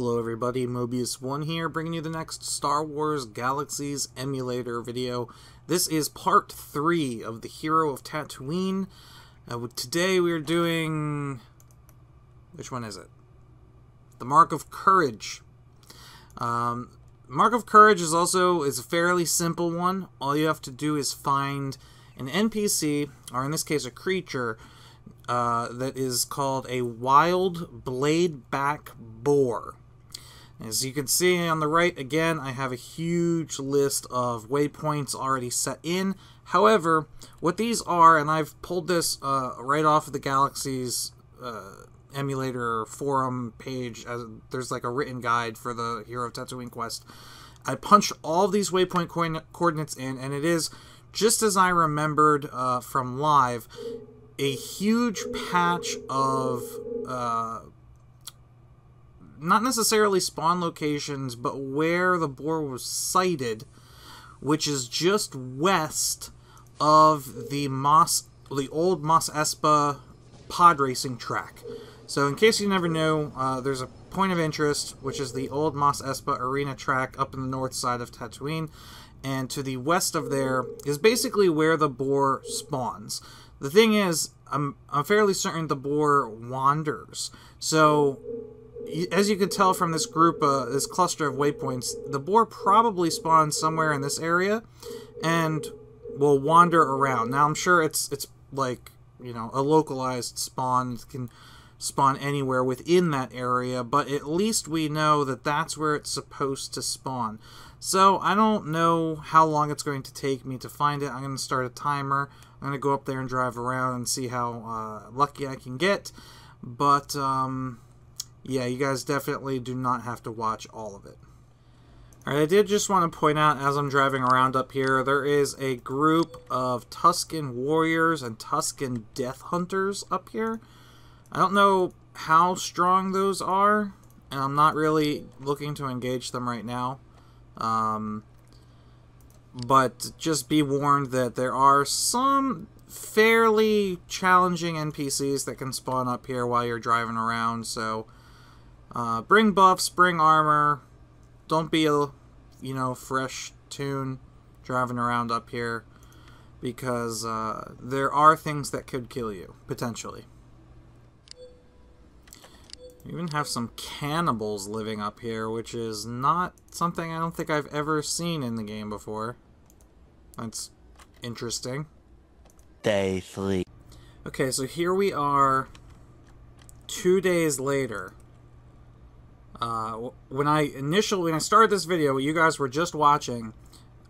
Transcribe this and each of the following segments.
Hello everybody, Mobyus1 here, bringing you the next Star Wars Galaxies emulator video. This is part 3 of the Hero of Tatooine. Uh, today we are doing... which one is it? The Mark of Courage. Um, Mark of Courage is also is a fairly simple one. All you have to do is find an NPC, or in this case a creature, uh, that is called a wild bladeback boar. As you can see on the right, again, I have a huge list of waypoints already set in. However, what these are, and I've pulled this uh, right off of the Galaxies uh, emulator forum page, as there's like a written guide for the Hero of Tatooine quest. I punched all these waypoint co coordinates in, and it is just as I remembered uh, from live, a huge patch of uh, not necessarily spawn locations, but where the boar was sighted, which is just west of the Mos, the old Mos Espa pod racing track. So, in case you never know, uh, there's a point of interest, which is the old Mos Espa arena track up in the north side of Tatooine, and to the west of there is basically where the boar spawns. The thing is, I'm, I'm fairly certain the boar wanders. So as you can tell from this group, uh, this cluster of waypoints, the boar probably spawns somewhere in this area, and will wander around. Now I'm sure it's it's like you know a localized spawn it can spawn anywhere within that area, but at least we know that that's where it's supposed to spawn. So I don't know how long it's going to take me to find it. I'm going to start a timer. I'm going to go up there and drive around and see how uh, lucky I can get. But um, yeah, you guys definitely do not have to watch all of it. Alright, I did just want to point out as I'm driving around up here, there is a group of Tusken warriors and Tusken death hunters up here. I don't know how strong those are, and I'm not really looking to engage them right now. Um, but just be warned that there are some fairly challenging NPCs that can spawn up here while you're driving around, so uh, bring buffs, bring armor. Don't be a, you know, fresh toon driving around up here because uh, there are things that could kill you, potentially. We even have some cannibals living up here, which is not something I don't think I've ever seen in the game before. That's interesting. Day three. Okay, so here we are two days later. Uh, when I initially when I started this video, you guys were just watching.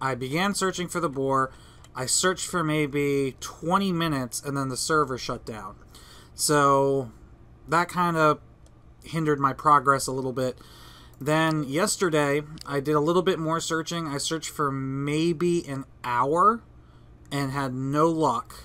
I began searching for the boar. I searched for maybe 20 minutes, and then the server shut down. So that kind of hindered my progress a little bit. Then yesterday, I did a little bit more searching. I searched for maybe an hour and had no luck.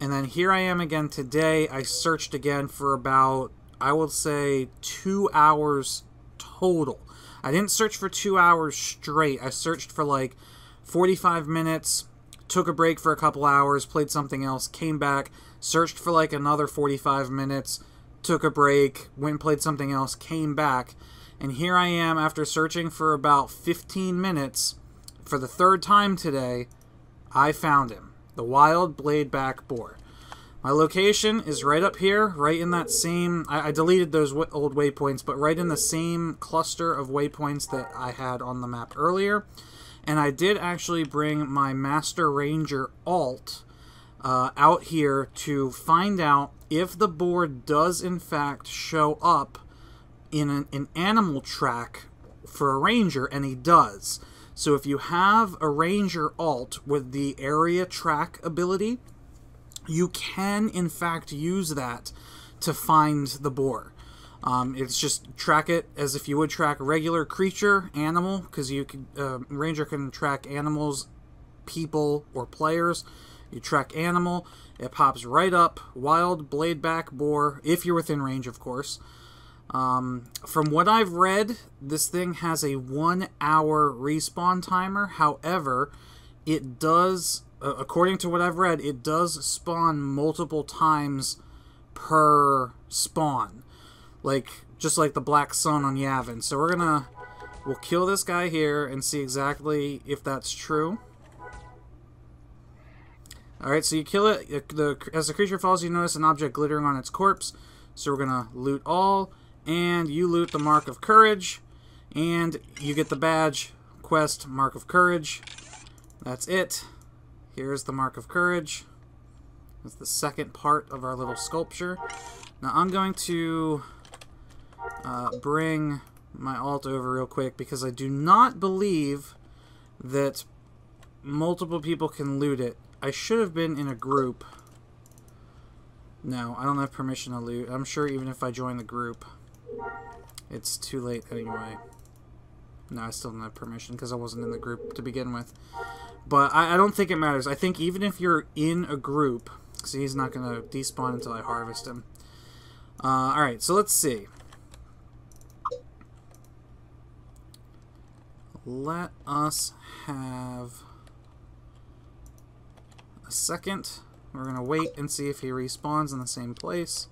And then here I am again today. I searched again for about I would say two hours total. I didn't search for two hours straight. I searched for like 45 minutes, took a break for a couple hours, played something else, came back, searched for like another 45 minutes, took a break, went and played something else, came back, and here I am after searching for about 15 minutes for the third time today. I found him, the wild bladeback boar. My location is right up here, right in that same... I, I deleted those old waypoints, but right in the same cluster of waypoints that I had on the map earlier. And I did actually bring my Master Ranger alt uh, out here to find out if the board does in fact show up in an, an animal track for a ranger, and he does. So if you have a ranger alt with the area track ability, you can in fact use that to find the boar. Um, it's just track it as if you would track a regular creature, animal, because you can uh, ranger can track animals, people, or players. You track animal, it pops right up. Wild bladeback boar, if you're within range, of course. Um, from what I've read, this thing has a one hour respawn timer. However, it does uh, according to what I've read, it does spawn multiple times per spawn. Like just like the Black Sun on Yavin. So we're gonna we'll kill this guy here and see exactly if that's true. Alright, so you kill it. The, as the creature falls, you notice an object glittering on its corpse. So we're to loot all. And you loot the Mark of Courage. And you get the badge, quest, Mark of Courage. That's it. Here's the Mark of Courage. That's the second part of our little sculpture. Now I'm going to uh, bring my alt over real quick because I do not believe that multiple people can loot it. I should have been in a group. No, I don't have permission to loot. I'm sure even if I join the group, it's too late anyway. No, I still don't have permission because I wasn't in the group to begin with. But I, I, don't think it matters. I think even if you're in a group, see, he's not going to despawn until I harvest him. Uh, Alright, so let's see. Let us have a second. We're going to wait and see if he respawns in the same place.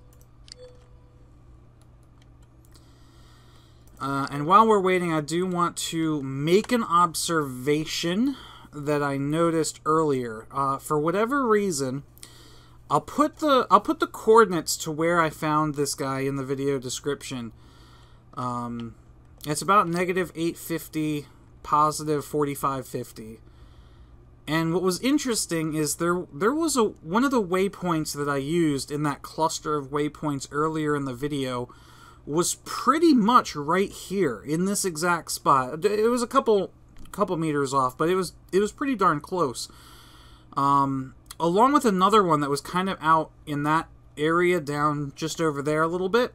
Uh, and while we're waiting, I do want to make an observation that I noticed earlier. Uh, for whatever reason, I'll put the I'll put the coordinates to where I found this guy in the video description. Um, it's about negative 850, positive 4550. And what was interesting is there there was a one of the waypoints that I used in that cluster of waypoints earlier in the video was pretty much right here in this exact spot. It was a couple couple meters off, but it was it was pretty darn close. Um, along with another one that was kind of out in that area down just over there a little bit.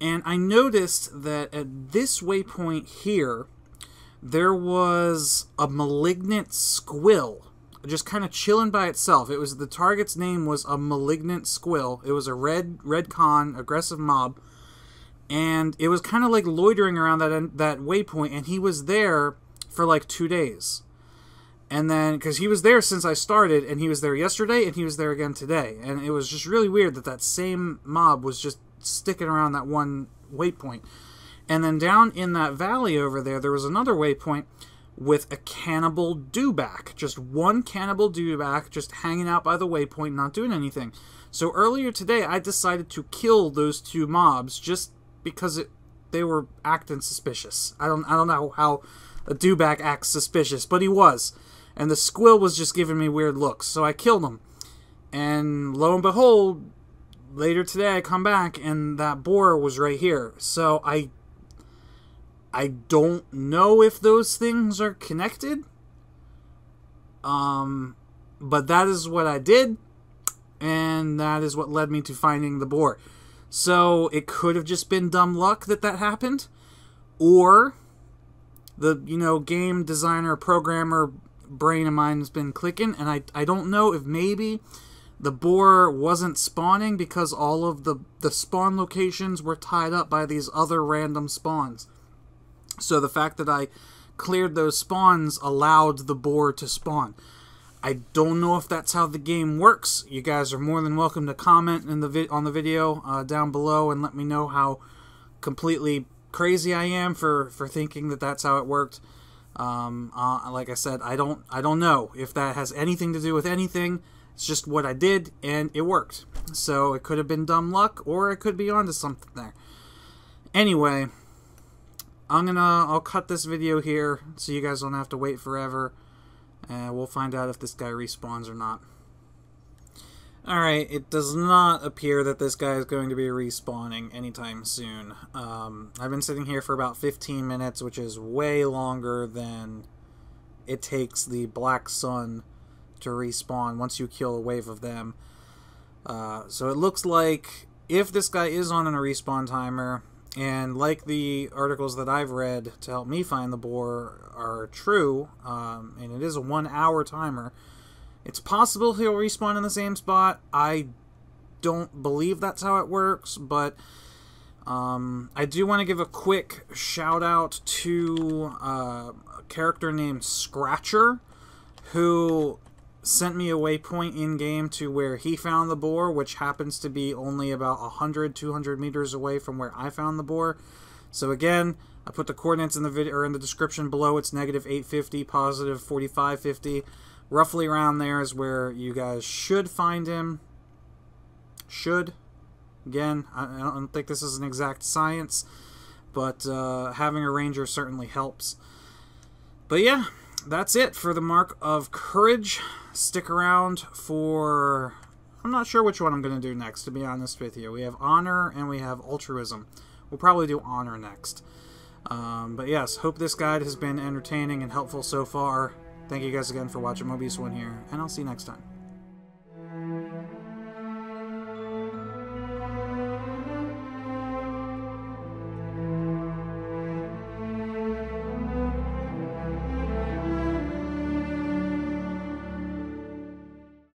And I noticed that at this waypoint here, there was a malignant squill just kind of chilling by itself. It was the target's name was a malignant squill. It was a red red con aggressive mob, and it was kind of like loitering around that that waypoint. And he was there for like two days, and then because he was there since I started, and he was there yesterday, and he was there again today, and it was just really weird that that same mob was just sticking around that one waypoint. And then down in that valley over there, there was another waypoint with a cannibal dewback. Just one cannibal dewback just hanging out by the waypoint, not doing anything. So earlier today, I decided to kill those two mobs just because it, they were acting suspicious. I don't I don't know how a dewback acts suspicious, but he was. And the squill was just giving me weird looks, so I killed him. And lo and behold, later today I come back and that boar was right here. So I I don't know if those things are connected. Um, but that is what I did, and that is what led me to finding the boar. So it could have just been dumb luck that that happened, or the you know game designer programmer brain of mine has been clicking, and I I don't know if maybe the boar wasn't spawning because all of the the spawn locations were tied up by these other random spawns. So the fact that I cleared those spawns allowed the boar to spawn. I don't know if that's how the game works. You guys are more than welcome to comment in the on the video uh, down below and let me know how completely crazy I am for for thinking that that's how it worked. Um, uh, like I said, I don't I don't know if that has anything to do with anything. It's just what I did and it worked. So it could have been dumb luck or it could be onto something there. Anyway, I'm gonna I'll cut this video here so you guys don't have to wait forever and we'll find out if this guy respawns or not alright it does not appear that this guy is going to be respawning anytime soon. Um, I've been sitting here for about 15 minutes which is way longer than it takes the Black Sun to respawn once you kill a wave of them. Uh, so it looks like if this guy is on a respawn timer and like the articles that I've read to help me find the boar are true, um, and it is a one hour timer, it's possible he'll respawn in the same spot. I don't believe that's how it works, but um, I do want to give a quick shout out to uh, a character named Scratcher, who sent me a waypoint in game to where he found the boar, which happens to be only about 100, 200 meters away from where I found the boar. So again, I put the coordinates in the video or in the description below. It's negative 850, positive 4550. Roughly around there is where you guys should find him. Should. Again, I don't think this is an exact science, but uh, having a ranger certainly helps. But yeah, that's it for the Mark of Courage. Stick around for... I'm not sure which one I'm going to do next, to be honest with you. We have Honor and we have Altruism. We'll probably do Honor next. Um, but yes, hope this guide has been entertaining and helpful so far. Thank you guys again for watching Mobyus One here, and I'll see you next time.